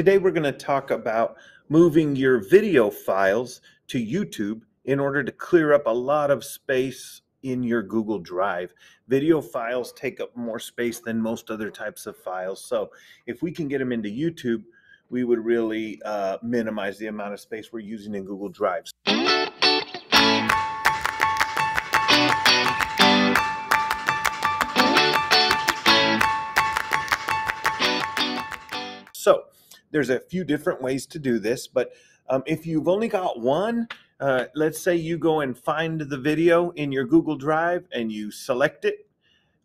Today we're going to talk about moving your video files to YouTube in order to clear up a lot of space in your Google Drive. Video files take up more space than most other types of files. So if we can get them into YouTube, we would really uh, minimize the amount of space we're using in Google Drives. There's a few different ways to do this, but um, if you've only got one, uh, let's say you go and find the video in your Google Drive and you select it.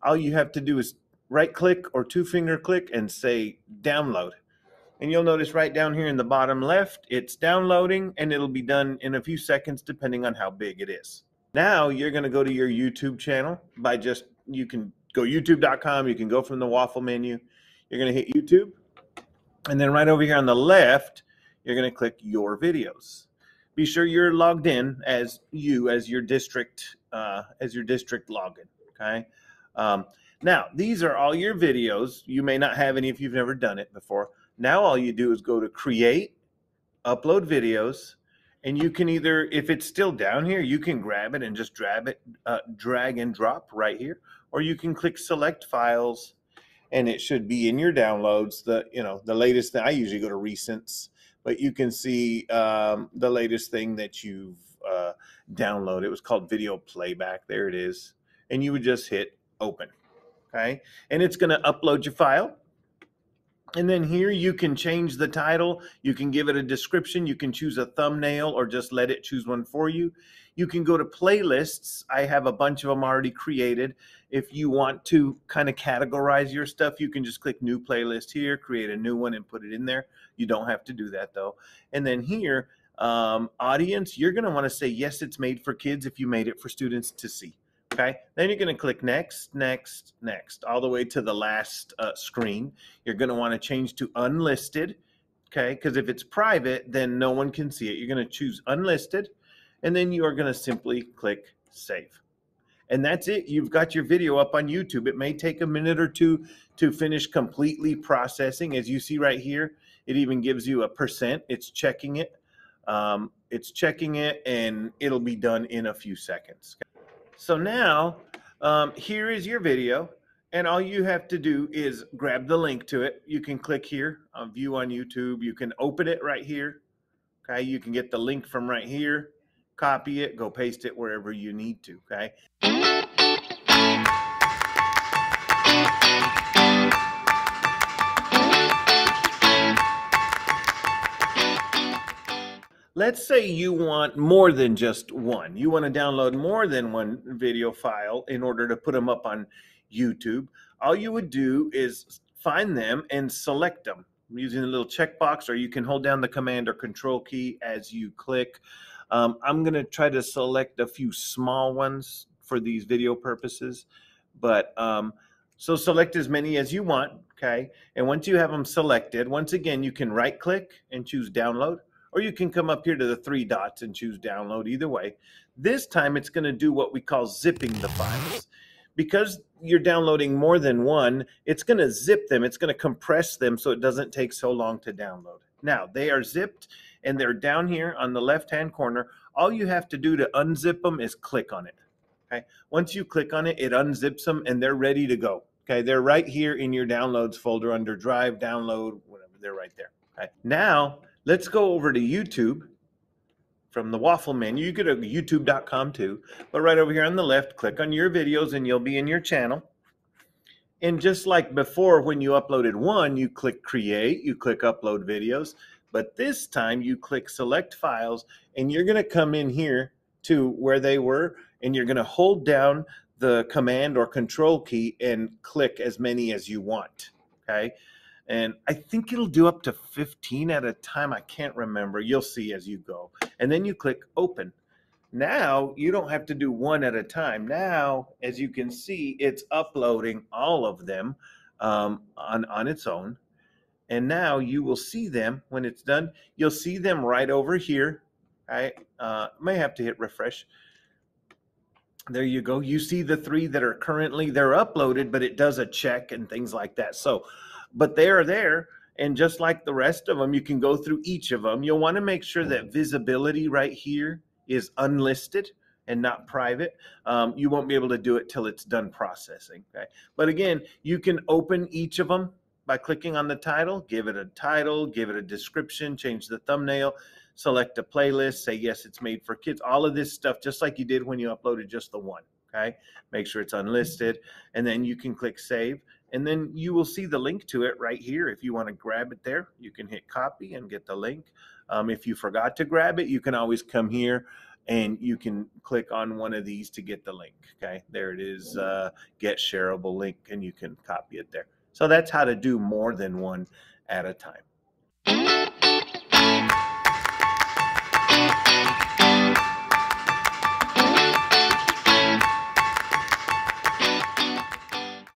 All you have to do is right click or two finger click and say download. And you'll notice right down here in the bottom left, it's downloading and it'll be done in a few seconds depending on how big it is. Now you're going to go to your YouTube channel by just, you can go youtube.com, you can go from the waffle menu, you're going to hit YouTube and then right over here on the left, you're going to click your videos. Be sure you're logged in as you, as your district, uh, as your district login. Okay. Um, now, these are all your videos. You may not have any if you've never done it before. Now, all you do is go to create, upload videos, and you can either, if it's still down here, you can grab it and just drag it, uh, drag and drop right here, or you can click select files and it should be in your downloads. The you know the latest thing. I usually go to recents, but you can see um, the latest thing that you've uh, downloaded. It was called Video Playback. There it is, and you would just hit open. Okay, and it's going to upload your file. And then here you can change the title. You can give it a description. You can choose a thumbnail or just let it choose one for you. You can go to playlists. I have a bunch of them already created. If you want to kind of categorize your stuff, you can just click new playlist here, create a new one and put it in there. You don't have to do that though. And then here, um, audience, you're going to want to say, yes, it's made for kids if you made it for students to see. Okay, then you're going to click next, next, next, all the way to the last uh, screen. You're going to want to change to unlisted. Okay, because if it's private, then no one can see it. You're going to choose unlisted, and then you are going to simply click save. And that's it. You've got your video up on YouTube. It may take a minute or two to finish completely processing. As you see right here, it even gives you a percent. It's checking it. Um, it's checking it, and it'll be done in a few seconds. So now um, here is your video. And all you have to do is grab the link to it. You can click here view on YouTube. You can open it right here. Okay. You can get the link from right here, copy it, go paste it wherever you need to. Okay. Let's say you want more than just one. You want to download more than one video file in order to put them up on YouTube. All you would do is find them and select them using a little checkbox, or you can hold down the command or control key as you click. Um, I'm going to try to select a few small ones for these video purposes, but um, so select as many as you want. Okay. And once you have them selected, once again, you can right click and choose download or you can come up here to the three dots and choose download either way. This time it's going to do what we call zipping the files. Because you're downloading more than one, it's going to zip them. It's going to compress them so it doesn't take so long to download. Now, they are zipped and they're down here on the left-hand corner. All you have to do to unzip them is click on it. Okay. Once you click on it, it unzips them and they're ready to go. Okay. They're right here in your downloads folder under drive, download, whatever. They're right there. Okay. Now Let's go over to YouTube from the waffle menu. You go to youtube.com too, but right over here on the left, click on your videos and you'll be in your channel. And just like before, when you uploaded one, you click create, you click upload videos, but this time you click select files and you're going to come in here to where they were and you're going to hold down the command or control key and click as many as you want. Okay and I think it'll do up to 15 at a time. I can't remember. You'll see as you go. And then you click open. Now you don't have to do one at a time. Now, as you can see, it's uploading all of them um, on, on its own. And now you will see them when it's done. You'll see them right over here. I uh, may have to hit refresh. There you go. You see the three that are currently, they're uploaded, but it does a check and things like that. So but they are there And just like the rest of them, you can go through each of them. You'll want to make sure that visibility right here is unlisted and not private. Um, you won't be able to do it till it's done processing. Okay. But again, you can open each of them by clicking on the title, give it a title, give it a description, change the thumbnail, select a playlist, say, yes, it's made for kids, all of this stuff, just like you did when you uploaded just the one. Okay. Make sure it's unlisted. And then you can click save. And then you will see the link to it right here. If you want to grab it there, you can hit copy and get the link. Um, if you forgot to grab it, you can always come here and you can click on one of these to get the link. Okay, there it is, uh, get shareable link, and you can copy it there. So that's how to do more than one at a time.